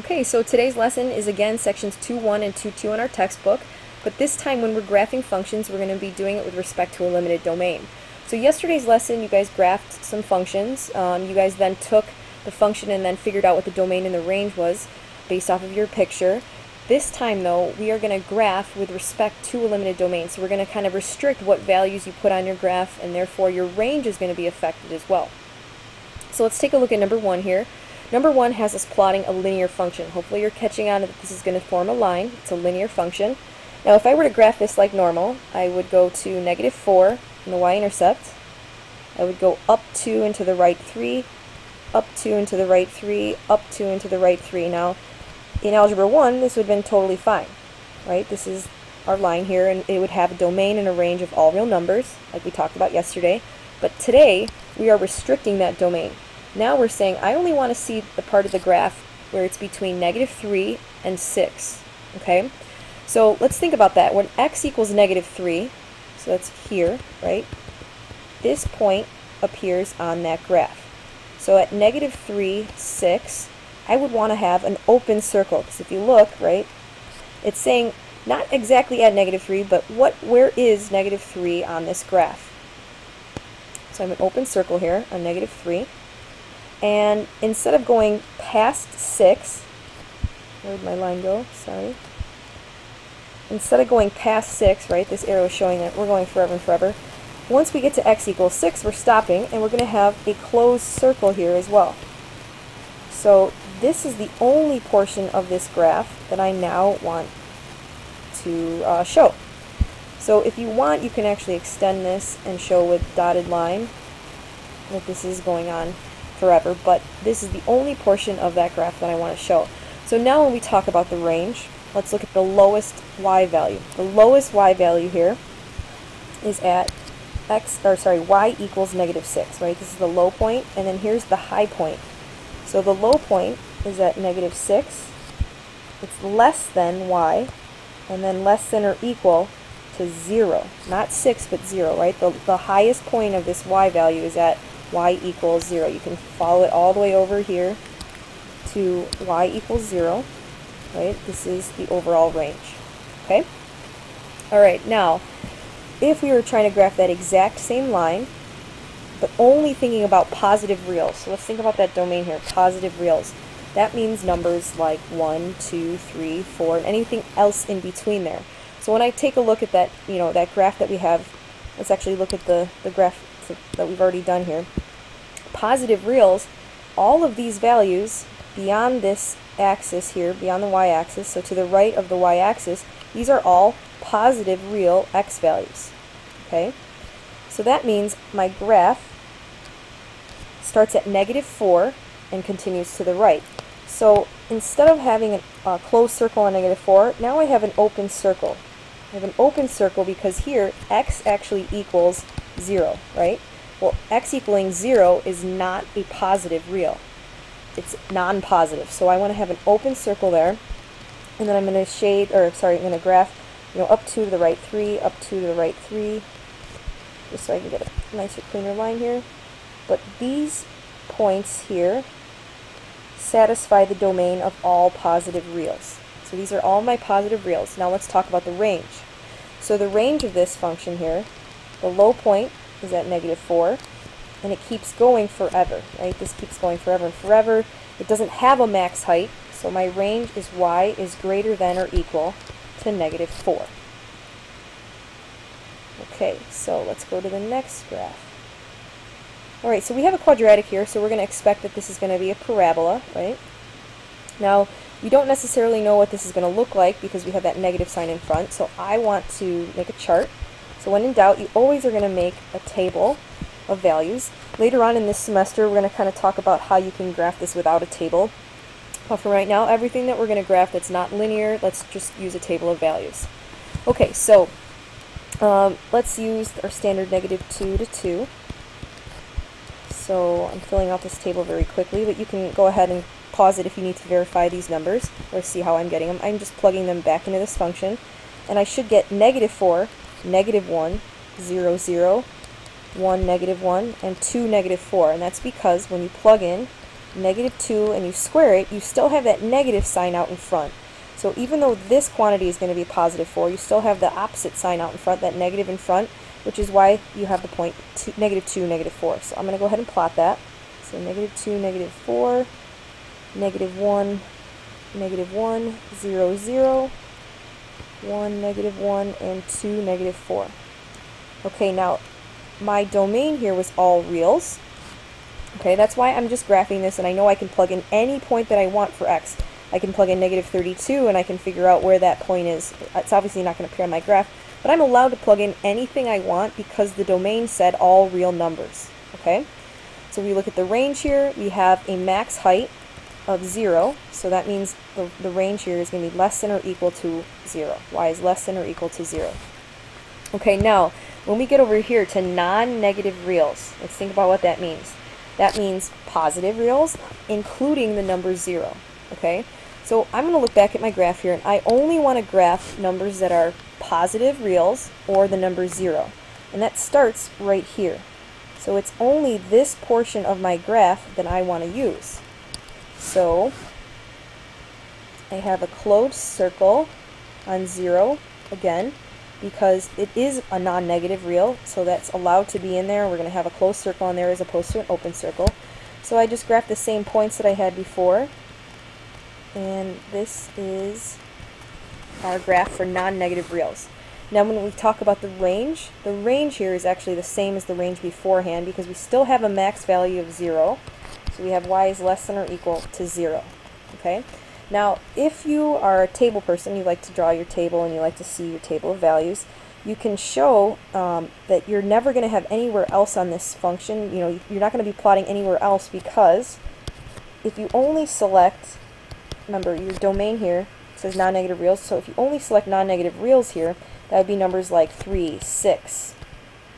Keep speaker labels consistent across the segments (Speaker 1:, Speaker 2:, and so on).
Speaker 1: Okay, so today's lesson is again sections 2.1 and 2.2 in our textbook, but this time when we're graphing functions, we're going to be doing it with respect to a limited domain. So yesterday's lesson, you guys graphed some functions. Um, you guys then took the function and then figured out what the domain and the range was based off of your picture. This time though, we are going to graph with respect to a limited domain. So we're going to kind of restrict what values you put on your graph and therefore your range is going to be affected as well. So let's take a look at number one here. Number one has us plotting a linear function. Hopefully you're catching on that this is going to form a line. It's a linear function. Now if I were to graph this like normal, I would go to negative 4 in the y-intercept. I would go up 2 into the right 3, up 2 into the right 3, up 2 into the right 3. Now in Algebra 1 this would have been totally fine. right? This is our line here and it would have a domain and a range of all real numbers like we talked about yesterday. But today we are restricting that domain. Now we're saying I only want to see the part of the graph where it's between negative 3 and 6. Okay? So let's think about that. When x equals negative 3, so that's here, right? This point appears on that graph. So at negative 3, 6, I would want to have an open circle. Because if you look, right, it's saying not exactly at negative 3, but what, where is negative 3 on this graph? So I have an open circle here on negative 3. And instead of going past 6, where'd my line go? Sorry. Instead of going past 6, right, this arrow is showing that we're going forever and forever. Once we get to x equals 6, we're stopping, and we're going to have a closed circle here as well. So this is the only portion of this graph that I now want to uh, show. So if you want, you can actually extend this and show with dotted line that this is going on forever, but this is the only portion of that graph that I want to show. So now when we talk about the range, let's look at the lowest y value. The lowest y value here is at x, or sorry, y equals negative 6, right? This is the low point, and then here's the high point. So the low point is at negative 6. It's less than y, and then less than or equal to 0. Not 6, but 0, right? The, the highest point of this y value is at y equals 0. You can follow it all the way over here to y equals 0. Right? This is the overall range. Okay? Alright, now, if we were trying to graph that exact same line, but only thinking about positive reals, so let's think about that domain here, positive reals. That means numbers like 1, 2, 3, 4, and anything else in between there. So when I take a look at that, you know, that graph that we have, let's actually look at the, the graph that we've already done here positive reals, all of these values beyond this axis here, beyond the y-axis, so to the right of the y-axis, these are all positive real x values. Okay? So that means my graph starts at negative 4 and continues to the right. So instead of having a closed circle on negative 4, now I have an open circle. I have an open circle because here x actually equals 0, right? Well, x equaling 0 is not a positive real. It's non-positive. So I want to have an open circle there. And then I'm going to shade, or sorry, I'm going to graph, you know, up 2 to the right 3, up 2 to the right 3, just so I can get a nicer, cleaner line here. But these points here satisfy the domain of all positive reals. So these are all my positive reals. Now let's talk about the range. So the range of this function here, the low point is at negative 4. And it keeps going forever, right? This keeps going forever and forever. It doesn't have a max height, so my range is y is greater than or equal to negative 4. Okay, so let's go to the next graph. Alright, so we have a quadratic here, so we're going to expect that this is going to be a parabola, right? Now, we don't necessarily know what this is going to look like because we have that negative sign in front, so I want to make a chart so when in doubt, you always are going to make a table of values. Later on in this semester, we're going to kind of talk about how you can graph this without a table. But for right now, everything that we're going to graph that's not linear, let's just use a table of values. Okay, so um, let's use our standard negative 2 to 2. So I'm filling out this table very quickly, but you can go ahead and pause it if you need to verify these numbers or see how I'm getting them. I'm just plugging them back into this function, and I should get negative 4 negative 1, 0, 0, 1, negative 1, and 2, negative 4. And that's because when you plug in negative 2 and you square it, you still have that negative sign out in front. So even though this quantity is going to be positive 4, you still have the opposite sign out in front, that negative in front, which is why you have the point two, negative 2, negative 4. So I'm going to go ahead and plot that. So negative 2, negative 4, negative 1, negative 1, 0, 0, 1, negative 1, and 2, negative 4. Okay, now my domain here was all reals. Okay, that's why I'm just graphing this, and I know I can plug in any point that I want for x. I can plug in negative 32, and I can figure out where that point is. It's obviously not going to appear on my graph, but I'm allowed to plug in anything I want because the domain said all real numbers. Okay, so we look at the range here. We have a max height of 0, so that means the, the range here is going to be less than or equal to 0. y is less than or equal to 0. Okay, now, when we get over here to non-negative reals, let's think about what that means. That means positive reals, including the number 0. Okay, so I'm going to look back at my graph here, and I only want to graph numbers that are positive reals or the number 0. And that starts right here. So it's only this portion of my graph that I want to use. So I have a closed circle on 0 again because it is a non-negative real, so that's allowed to be in there. We're going to have a closed circle in there as opposed to an open circle. So I just graphed the same points that I had before, and this is our graph for non-negative reals. Now when we talk about the range, the range here is actually the same as the range beforehand because we still have a max value of 0. So we have y is less than or equal to 0. Okay. Now, if you are a table person, you like to draw your table and you like to see your table of values, you can show um, that you're never going to have anywhere else on this function. You know, you're not going to be plotting anywhere else because if you only select, remember your domain here says non-negative reals, so if you only select non-negative reals here, that would be numbers like 3, 6,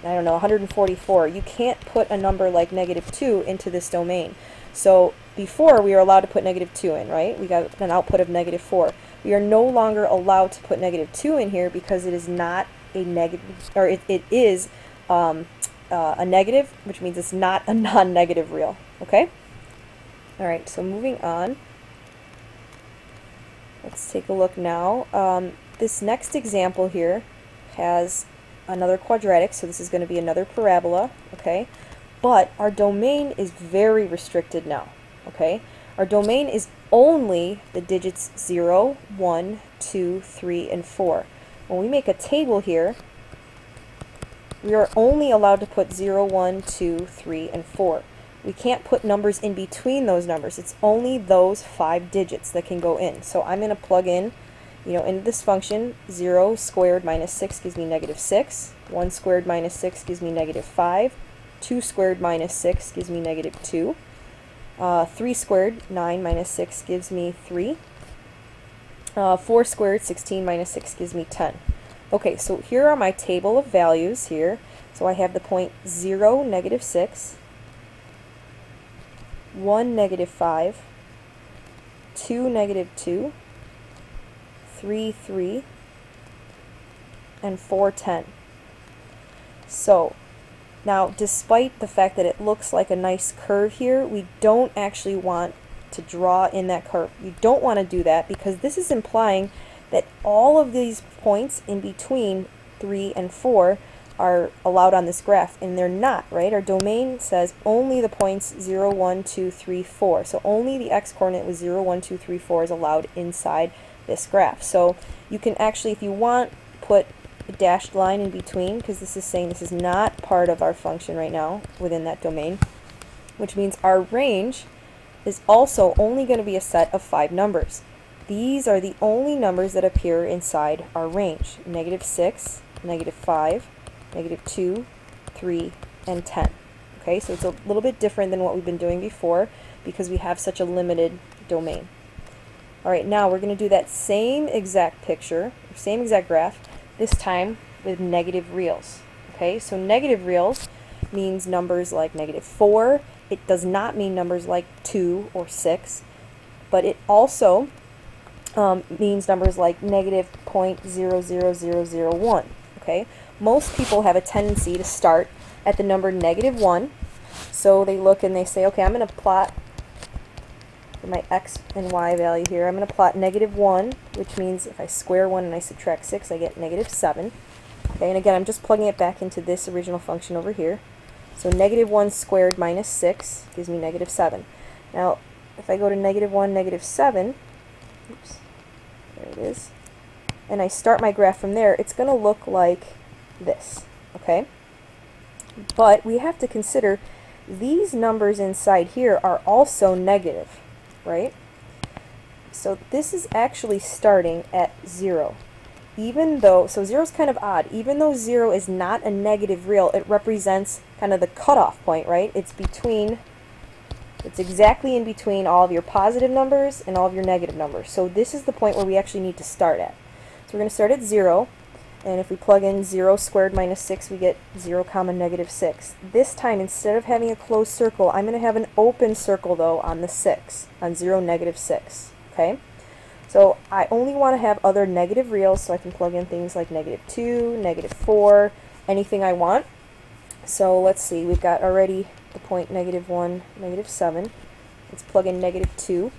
Speaker 1: I don't know, 144. You can't put a number like negative 2 into this domain. So before we were allowed to put negative 2 in, right? We got an output of negative 4. We are no longer allowed to put negative 2 in here because it is not a negative, or it, it is um, uh, a negative, which means it's not a non-negative real, okay? All right, so moving on. Let's take a look now. Um, this next example here has another quadratic, so this is going to be another parabola, okay? But our domain is very restricted now, okay? Our domain is only the digits 0, 1, 2, 3, and 4. When we make a table here, we are only allowed to put 0, 1, 2, 3, and 4. We can't put numbers in between those numbers. It's only those five digits that can go in. So I'm going to plug in, you know, in this function, 0 squared minus 6 gives me negative 6. 1 squared minus 6 gives me negative 5. 2 squared minus 6 gives me negative 2. Uh, 3 squared, 9 minus 6 gives me 3. Uh, 4 squared, 16 minus 6 gives me 10. Okay, so here are my table of values here. So I have the point 0, negative 6, 1, negative 5, 2, negative 2, 3, 3, and 4, 10. So, now despite the fact that it looks like a nice curve here, we don't actually want to draw in that curve. You don't want to do that because this is implying that all of these points in between 3 and 4 are allowed on this graph, and they're not, right? Our domain says only the points 0, 1, 2, 3, 4. So only the x-coordinate with 0, 1, 2, 3, 4 is allowed inside this graph. So you can actually, if you want, put a dashed line in between, because this is saying this is not part of our function right now within that domain, which means our range is also only going to be a set of five numbers. These are the only numbers that appear inside our range. Negative 6, negative 5, negative 2, 3, and 10. Okay, so it's a little bit different than what we've been doing before because we have such a limited domain. All right, now we're going to do that same exact picture, same exact graph, this time with negative reals. Okay, so negative reals means numbers like negative 4. It does not mean numbers like 2 or 6, but it also um, means numbers like negative 0.00001. Okay, most people have a tendency to start at the number negative 1. So they look and they say, okay, I'm going to plot for my x and y value here. I'm going to plot negative 1, which means if I square 1 and I subtract 6, I get negative 7. Okay, and again, I'm just plugging it back into this original function over here. So negative 1 squared minus 6 gives me negative 7. Now, if I go to negative 1, negative 7, oops, there it is, and I start my graph from there, it's going to look like this, okay? But we have to consider these numbers inside here are also negative, right? So this is actually starting at 0. Even though, so 0 is kind of odd, even though 0 is not a negative real, it represents kind of the cutoff point, right? It's between, it's exactly in between all of your positive numbers and all of your negative numbers. So this is the point where we actually need to start at. So we're going to start at 0, and if we plug in 0 squared minus 6, we get 0 comma negative 6. This time, instead of having a closed circle, I'm going to have an open circle, though, on the 6, on 0, negative 6. Okay? So I only want to have other negative reals, so I can plug in things like negative 2, negative 4, anything I want. So let's see, we've got already the point negative 1, negative 7. Let's plug in negative 2.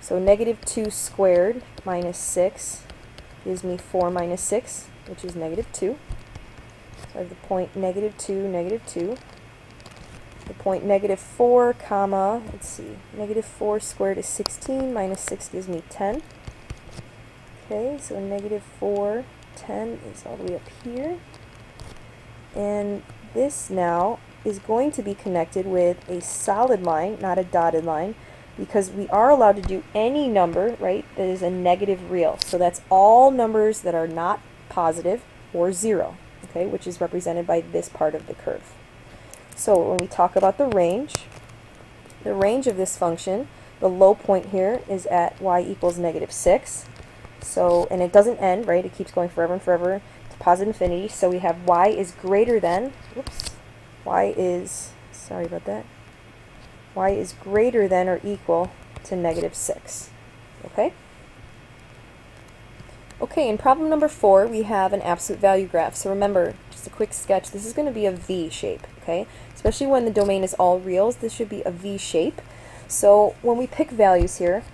Speaker 1: So negative 2 squared minus 6 gives me 4 minus 6 which is negative 2. So I have the point negative 2, negative 2. The point negative 4, comma, let's see, negative 4 squared is 16, minus 6 gives me 10. Okay, so negative 4, 10 is all the way up here. And this now is going to be connected with a solid line, not a dotted line, because we are allowed to do any number, right, that is a negative real. So that's all numbers that are not positive, or 0, okay, which is represented by this part of the curve. So when we talk about the range, the range of this function, the low point here is at y equals negative 6. So, and it doesn't end, right? It keeps going forever and forever to positive infinity. So we have y is greater than, oops, y is, sorry about that, y is greater than or equal to negative 6. Okay? Okay, in problem number four, we have an absolute value graph. So remember, just a quick sketch, this is going to be a V shape, okay? Especially when the domain is all reals, this should be a V shape. So when we pick values here,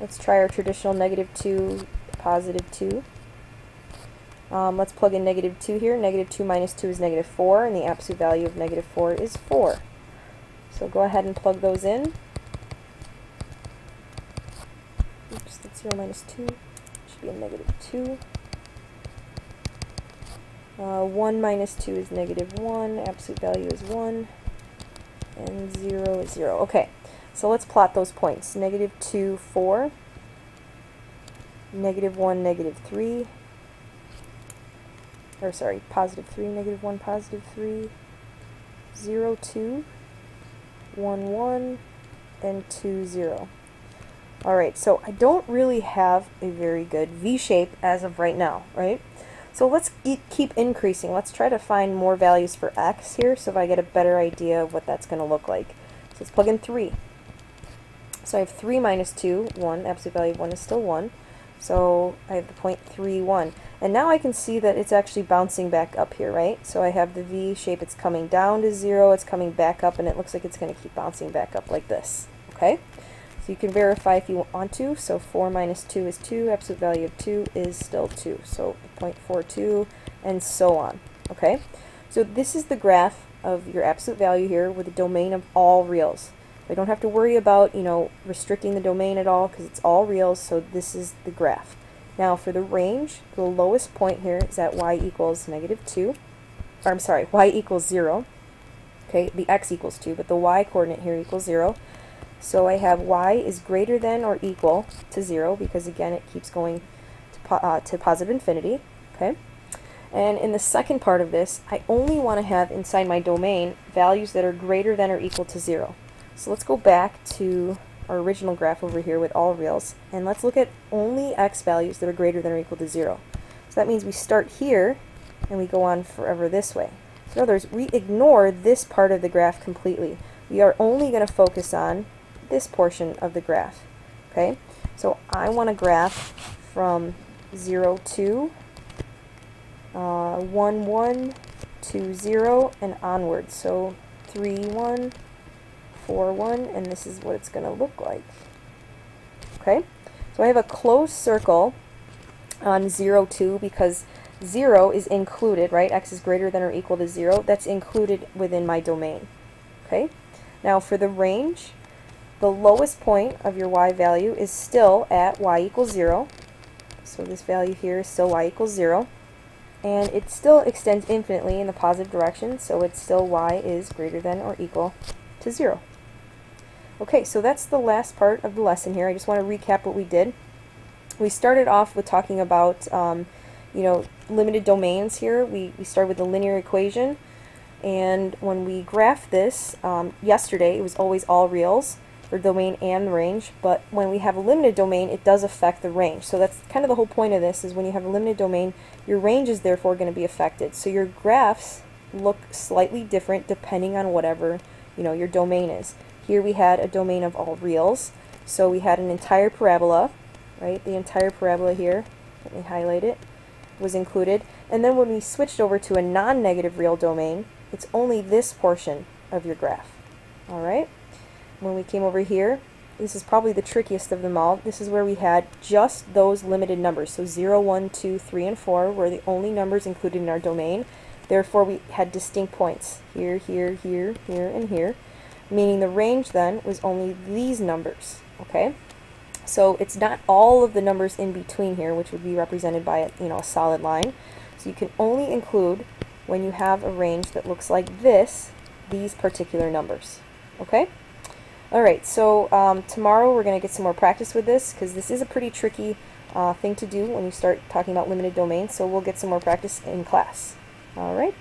Speaker 1: let's try our traditional negative 2, positive 2. Um, let's plug in negative 2 here. Negative 2 minus 2 is negative 4, and the absolute value of negative 4 is 4. So go ahead and plug those in. Oops, that's 0 minus 2 should be a negative 2. Uh, 1 minus 2 is negative 1, absolute value is 1, and 0 is 0. Okay, so let's plot those points. Negative 2, 4, negative 1, negative 3, or sorry, positive 3, negative 1, positive 3, 0, 2, 1, 1, and 2, 0. Alright, so I don't really have a very good V-shape as of right now, right? So let's keep increasing. Let's try to find more values for x here so if I get a better idea of what that's going to look like. So let's plug in 3. So I have 3 minus 2, 1. Absolute value of 1 is still 1. So I have the point 3, 1. And now I can see that it's actually bouncing back up here, right? So I have the V shape, it's coming down to 0, it's coming back up, and it looks like it's going to keep bouncing back up like this, okay? So you can verify if you want to. So 4 minus 2 is 2. Absolute value of 2 is still 2. So 0.42 and so on. Okay? So this is the graph of your absolute value here with a domain of all reals. I don't have to worry about, you know, restricting the domain at all because it's all reals, so this is the graph. Now for the range, the lowest point here is at y equals negative 2. Or I'm sorry, y equals 0. Okay, the x equals 2, but the y coordinate here equals 0. So I have y is greater than or equal to 0 because again it keeps going to, po uh, to positive infinity. Okay. And in the second part of this, I only want to have inside my domain values that are greater than or equal to 0. So let's go back to our original graph over here with all reals, and let's look at only x values that are greater than or equal to 0. So that means we start here, and we go on forever this way. So in other words, we ignore this part of the graph completely. We are only going to focus on this portion of the graph. Okay, so I want a graph from 0 to uh, 1, 1, 2, 0, and onward. So 3, 1, 4, 1, and this is what it's going to look like. Okay, so I have a closed circle on 0, 2 because 0 is included, right? x is greater than or equal to 0. That's included within my domain. Okay, now for the range, the lowest point of your y value is still at y equals 0. So this value here is still y equals 0. And it still extends infinitely in the positive direction, so it's still y is greater than or equal to 0. Okay, so that's the last part of the lesson here. I just want to recap what we did. We started off with talking about, um, you know, limited domains here. We, we started with the linear equation, and when we graphed this um, yesterday, it was always all reals for domain and range, but when we have a limited domain, it does affect the range. So that's kind of the whole point of this, is when you have a limited domain, your range is therefore going to be affected. So your graphs look slightly different depending on whatever, you know, your domain is. Here we had a domain of all reals, so we had an entire parabola, right, the entire parabola here, let me highlight it, was included. And then when we switched over to a non-negative real domain, it's only this portion of your graph, all right? When we came over here, this is probably the trickiest of them all. This is where we had just those limited numbers. So 0, 1, 2, 3, and 4 were the only numbers included in our domain. Therefore, we had distinct points here, here, here, here, and here, meaning the range then was only these numbers, okay? So it's not all of the numbers in between here, which would be represented by a, you know, a solid line. So you can only include, when you have a range that looks like this, these particular numbers, okay? Alright, so um, tomorrow we're going to get some more practice with this because this is a pretty tricky uh, thing to do when you start talking about limited domains, so we'll get some more practice in class. Alright.